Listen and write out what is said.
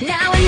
Now